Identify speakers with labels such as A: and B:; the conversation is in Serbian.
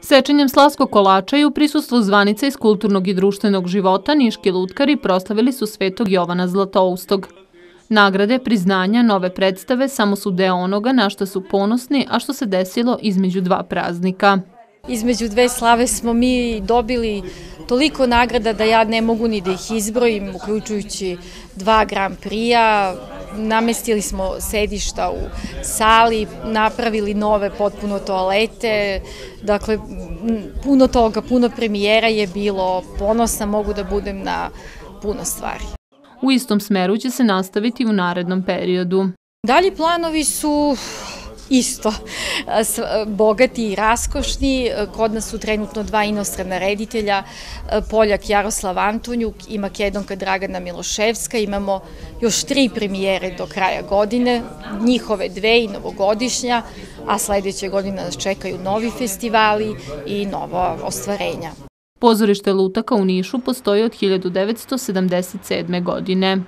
A: Sečenjem slaskog kolača i u prisustvu zvanica iz kulturnog i društvenog života niški lutkari proslavili su svetog Jovana Zlatoustog. Nagrade, priznanja, nove predstave samo su deo onoga na što su ponosni, a što se desilo između dva praznika.
B: Između dve slave smo mi dobili toliko nagrada da ja ne mogu ni da ih izbrojim, uključujući dva Grand Prix-a, namestili smo sedišta u sali, napravili nove potpuno toalete, dakle puno toga, puno premijera je bilo, ponosna mogu da budem na puno stvari.
A: U istom smeru će se nastaviti u narednom periodu.
B: Dalji planovi su isto bogati i raskošni. Kod nas su trenutno dva inostrana reditelja, Poljak Jaroslav Antonjuk i Makedonka Dragana Miloševska. Imamo još tri premijere do kraja godine, njihove dve i novogodišnja, a sledeće godine nas čekaju novi festivali i nova ostvarenja.
A: Pozorište Lutaka u Nišu postoji od 1977. godine.